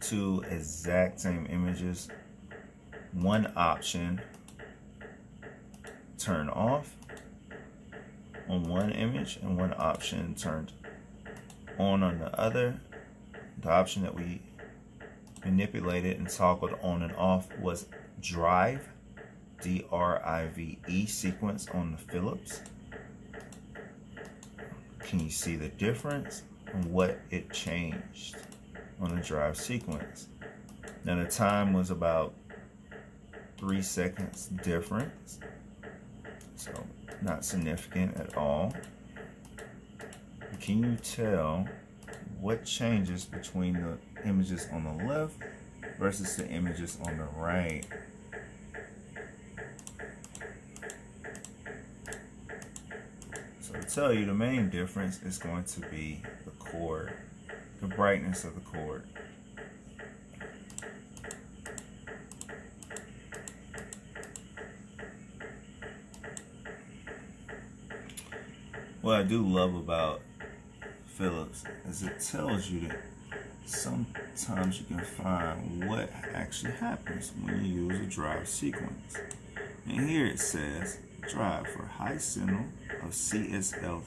two exact same images, one option turn off on one image and one option turned on on the other. The option that we manipulated and toggled on and off was drive, D-R-I-V-E sequence on the Philips. Can you see the difference what it changed on the drive sequence? Now the time was about three seconds difference. So not significant at all. Can you tell what changes between the images on the left versus the images on the right? To tell you the main difference is going to be the cord, the brightness of the cord. what I do love about Philips is it tells you that sometimes you can find what actually happens when you use a drive sequence. And here it says drive for high signal of CSF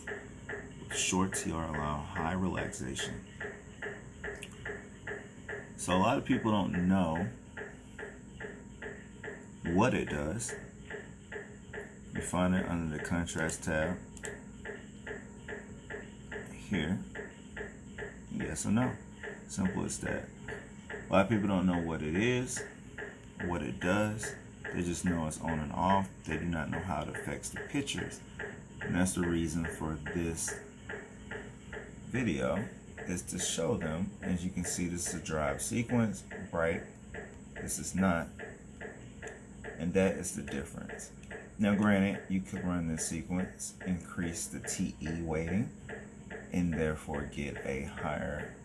short TR allow high relaxation. So a lot of people don't know what it does. You find it under the contrast tab here? Yes or no? Simple as that. A lot of people don't know what it is, what it does. They just know it's on and off. They do not know how it affects the pictures. And that's the reason for this video is to show them. As you can see, this is a drive sequence, bright. This is not. And that is the difference. Now granted, you could run this sequence, increase the TE weighting, and therefore get a higher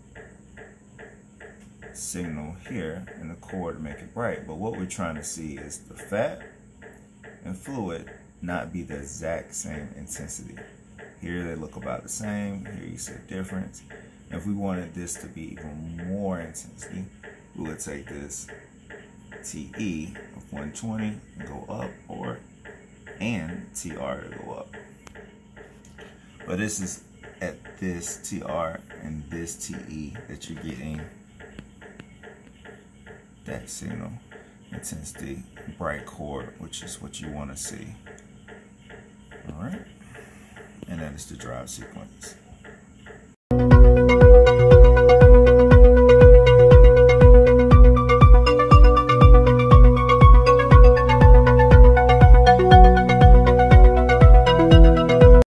signal here in the core to make it bright. But what we're trying to see is the fat and fluid not be the exact same intensity. Here they look about the same. Here you see a difference. And if we wanted this to be even more intensity, we would take this TE of 120 and go up or and TR to go up. But this is at this TR and this TE that you're getting that signal intensity bright cord which is what you want to see all right. And that is the drive sequence